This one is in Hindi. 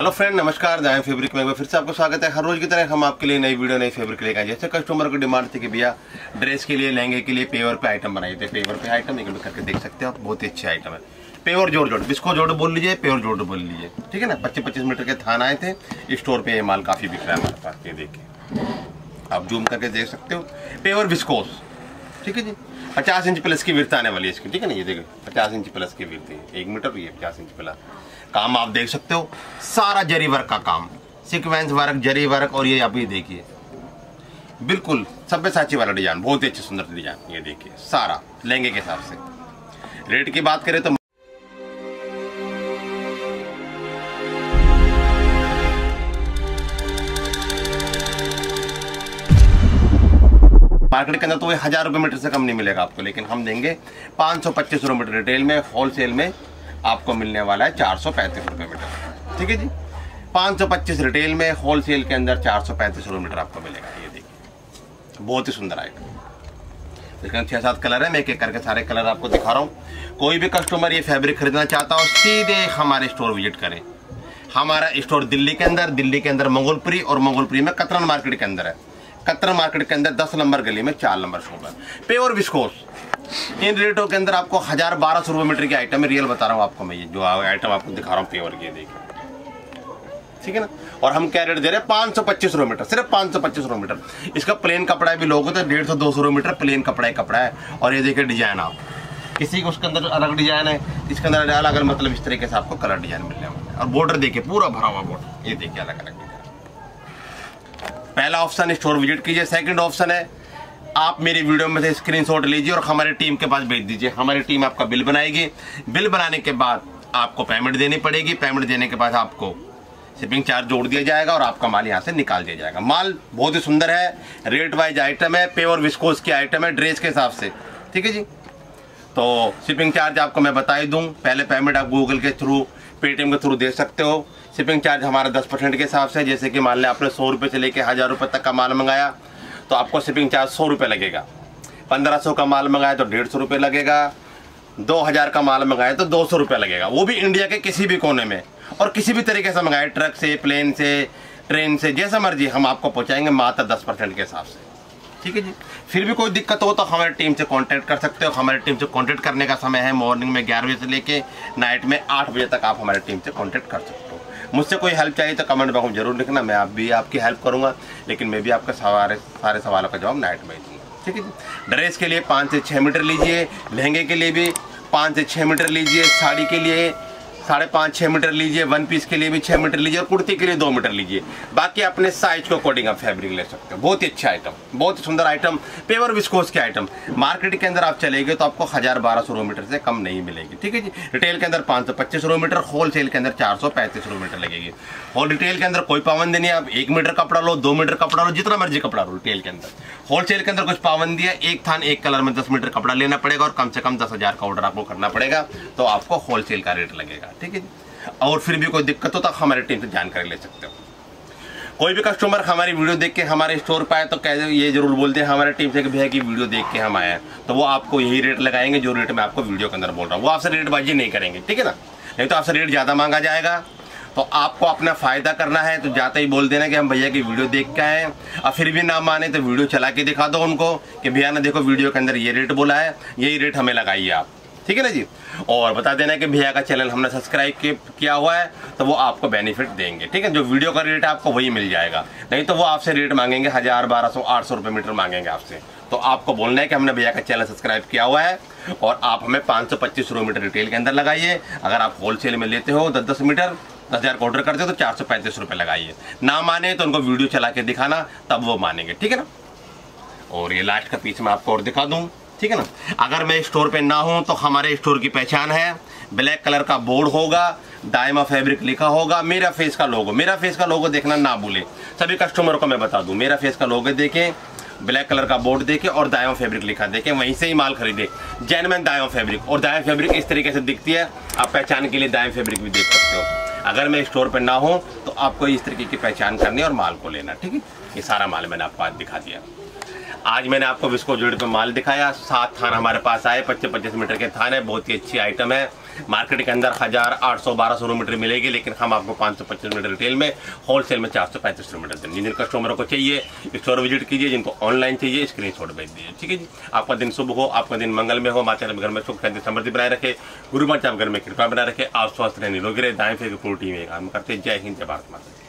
हेलो फ्रेंड, नमस्कार दाएँ फैब्रिक में। फिर से आपको स्वागत है। हर रोज की तरह हम आपके लिए नई वीडियो, नई फैब्रिक लेकर आए जैसे कस्टमर को डिमांड थी कि भैया ड्रेस के लिए, लहंगे के लिए पेवर पे आइटम बनाए थे पेवर पे आइटम एक करके देख सकते हो आप, बहुत ही अच्छे आइटम है। पेवर जोड़ जोड़ बिस्को जोड़ बोल लीजिए पेवर जोड़ बोल लीजिए। ठीक है ना? पच्चीस पच्चीस मीटर के थान आए थे स्टोर पे ये माल काफ़ी बिक रहा है हमारे पास। ये देखिए। आप जूम करके देख सकते हो। पेवर बिस्कोस ठीक है जी? पचास इंच प्लस की विर्थ आने वाली है इसकी, ठीक है ना? ये देखो, पचास इंच प्लस की विर्थ है। एक मीटर ये पचास इंच प्लस। काम आप देख सकते हो, सारा जरी वर्क का काम। सिक्वेंस वर्क जरी वर्क और ये आप ये देखिए। बिल्कुल सभ्य साची वाला डिज़ाइन, बहुत ही अच्छी, सुंदर डिज़ाइन, ये देखिए, सारा, लहंगे के हिसाब से। रेट की बात करें तो मार्केट के अंदर तो वही हज़ार रुपए मीटर से कम नहीं मिलेगा आपको, लेकिन हम देंगे पाँच सौ पच्चीस रुपये मीटर रिटेल में होलसेल में आपको मिलने वाला है चार सौ पैंतीस रुपये मीटर। ठीक है जी? पाँच सौ पच्चीस रिटेल में होलसेल के अंदर चार सौ पैंतीस रुपये मीटर आपको मिलेगा, ये देखिए। बहुत ही सुंदर आएगा इसके छः सात कलर है, मैं एक एक करके सारे कलर आपको दिखा रहा हूँ। कोई भी कस्टमर ये फैब्रिक खरीदना चाहता हो, सीधे हमारे स्टोर विज़िट करें। हमारा स्टोर दिल्ली के अंदर, दिल्ली के अंदर मंगोलपुरी और मंगोलपुरी में कतरन मार्केट के अंदर है। कतर मार्केट के अंदर दस नंबर गली में चार नंबर शॉप है। Pure viscose. इन रेटों के अंदर आपको हज़ार बारह सौ रुपये मीटर की आइटम है रियल बता रहा हूँ आपको मैं ये जो आइटम आपको दिखा रहा हूँ प्योर की, देखिए। ठीक है ना? और हम क्या रेट दे रहे हैं? पाँच सौ पच्चीस रुपये मीटर, सिर्फ़ पाँच सौ पच्चीस रुपये मीटर। इसका प्लेन कपड़ा भी लोगों तो डेढ़ सौ, दो सौ रुपये मीटर प्लेन कपड़ा ही, कपड़ा है। और ये देखिए डिज़ाइन आप। किसी को उसके अंदर अलग डिज़ाइन है, इसके अंदर अलग अलग मतलब इस तरीके से आपको कलर डिज़ाइन मिलने वाला और बॉर्डर देखिए, पूरा भरा हुआ बॉर्डर ये देखिए अलग अलग पहला ऑप्शन स्टोर विज़िट कीजिए सेकंड ऑप्शन है, आप मेरी वीडियो में से स्क्रीनशॉट लीजिए और हमारी टीम के पास भेज दीजिए। हमारी टीम आपका बिल बनाएगी। बिल बनाने के बाद आपको पेमेंट देनी पड़ेगी। पेमेंट देने के बाद आपको शिपिंग चार्ज जोड़ दिया जाएगा और आपका माल यहाँ से निकाल दिया जाएगा। माल बहुत ही सुंदर है रेट वाइज आइटम है प्योर विस्कोस की आइटम है ड्रेस के हिसाब से। ठीक है जी? तो शिपिंग चार्ज आपको मैं बता ही दूँ। पहले पेमेंट आप गूगल के थ्रू पेटीएम के थ्रू दे सकते हो। शिपिंग चार्ज हमारा दस परसेंट के हिसाब से, जैसे कि मान लें आपने सौ रुपये से लेकर हज़ार रुपये तक का माल मंगाया तो आपको शिपिंग चार्ज सौ रुपये लगेगा। पंद्रह सौ का माल मंगाया तो डेढ़ सौ रुपये लगेगा। दो हज़ार का माल मंगाया तो दो सौ रुपये लगेगा। वो भी इंडिया के किसी भी कोने में। और किसी भी तरीके से मंगाए ट्रक से प्लेन से ट्रेन से, जैसा मर्ज़ी हम आपको पहुँचाएँगे मात्र दस परसेंट के हिसाब से। ठीक है जी। फिर भी कोई दिक्कत हो तो हमारी टीम से कांटेक्ट कर सकते हो। हमारी टीम से कांटेक्ट करने का समय है मॉर्निंग में ग्यारह बजे से लेके नाइट में आठ बजे तक आप हमारी टीम से कांटेक्ट कर सकते हो। मुझसे कोई हेल्प चाहिए तो कमेंट बॉक्स में ज़रूर लिखना। मैं आप भी आपकी हेल्प करूँगा, लेकिन मैं भी आपके सारे सारे सवालों का जवाब नाइट में दूँगा। ठीक है जी। ड्रेस के लिए पाँच से छः मीटर लीजिए, लहंगे के लिए भी पाँच से छः मीटर लीजिए, साड़ी के लिए साढ़े पाँच छः मीटर लीजिए वन पीस के लिए भी छः मीटर लीजिए और कुर्ती के लिए दो मीटर लीजिए। बाकी अपने साइज़ को अकॉर्डिंग आप फैब्रिक ले सकते हो। बहुत ही अच्छा आइटम बहुत ही सुंदर आइटम पेवर विस्कोस के आइटम मार्केट के अंदर आप चलेंगे तो आपको हज़ार बारह सौ मीटर से कम नहीं मिलेगी, ठीक है जी? रिटेल के अंदर पाँच सौ पच्चीस मीटर होलसेल के अंदर चार सौ पैंतीस मीटर लगेगी। और रिटेल के अंदर कोई पाबंदी नहीं आप एक मीटर कपड़ा लो, दो मीटर कपड़ा लो, जितना मर्ज़ी कपड़ा लो रिटेल के अंदर। होलसेल के अंदर कुछ पाबंदी है, एक थान, एक कलर में दस मीटर कपड़ा लेना पड़ेगा और कम से कम दस हज़ार का ऑर्डर आपको करना पड़ेगा तो आपको होलसेल का रेट लगेगा। ठीक है? और फिर भी कोई दिक्कत हो तो हमारे टीम से जानकारी ले सकते हो। कोई भी कस्टमर हमारी वीडियो देख के हमारे स्टोर पर आए तो कह ये ज़रूर बोलते हैं हमारे टीम से कि भैया की वीडियो देख के हम आए हैं। तो वो आपको यही रेट लगाएँगे, जो रेट मैं आपको वीडियो के अंदर बोल रहा हूँ। वो आपसे रेटबाजी नहीं करेंगे, ठीक है ना? नहीं तो आपसे रेट ज़्यादा मांगा जाएगा। तो आपको अपना फ़ायदा करना है तो जाते ही बोल देना कि हम भैया की वीडियो देख के आए और फिर भी ना माने तो वीडियो चला के दिखा दो उनको कि भैया ना देखो वीडियो के अंदर ये रेट बोला है, यही रेट हमें लगाइए आप। ठीक है ना जी? और बता देना कि भैया का चैनल हमने सब्सक्राइब किया हुआ है तो वो आपको बेनिफिट देंगे, ठीक है? जो वीडियो का रेट आपको वही मिल जाएगा। नहीं तो वो आपसे रेट मांगेंगे हज़ार बारह सौ, आठ सौ रुपये मीटर मांगेंगे आपसे। तो आपको बोलना है कि हमने भैया का चैनल सब्सक्राइब किया हुआ है, और आप हमें पाँच सौ पच्चीस मीटर रिटेल के अंदर लगाइए। अगर आप होलसेल में लेते हो दस दस मीटर, दस हज़ार का ऑर्डर करते हो तो चार सौ पैंतीस रुपये लगाइए। ना माने तो उनको वीडियो चला के दिखाना, तब वो मानेंगे, ठीक है ना? और ये लास्ट का पीस मैं आपको और दिखा दूँ। ठीक है ना? अगर मैं स्टोर पे ना हूँ तो हमारे स्टोर की पहचान है। ब्लैक कलर का बोर्ड होगा, दायमा फैब्रिक लिखा होगा, मेरा फेस का लोगो। मेरा फेस का लोगो देखना ना भूले। सभी कस्टमर को मैं बता दूँ, मेरा फेस का लोगो देखें, ब्लैक कलर का बोर्ड देखे और दाया फैब्रिक लिखा देखे, वहीं से ही माल खरीदे। जैनमैन दाया फैब्रिक। और दाया फैब्रिक इस तरीके से दिखती है, आप पहचान के लिए दाया फैब्रिक भी देख सकते हो। अगर मैं स्टोर पर ना हो तो आपको इस तरीके की पहचान करनी और माल को लेना, ठीक है? ये सारा माल मैंने आपको आज दिखा दिया। आज मैंने आपको विस्को जोड़ पे माल दिखाया। सात थान हमारे पास आए पच्चीस पच्चीस मीटर के थान। है बहुत ही अच्छी आइटम है। मार्केट के अंदर हज़ार आठ सौ बारह सौ मीटर मिलेगी, लेकिन हम आपको पाँच सौ पच्चीस मीटर रिटेल में होलसेल में चार सौ पैंतीस किलोमीटर देंगे। जिन कस्टमरों को चाहिए स्टोर विज़िट कीजिए। जिनको ऑनलाइन चाहिए स्क्रीन शॉट भेज दीजिए, ठीक है जी? आपका दिन शुभ हो, आपका दिन मंगल में हो। माता घर में सुख, शांति, समृद्धि बनाए रखे। गुरु आप घर में कृपा बनाए रखे। आप स्वस्थ रहे, निरोगी रहे। दाएँ फिर पूरी टीम काम करते जय हिंद, जय भारत माता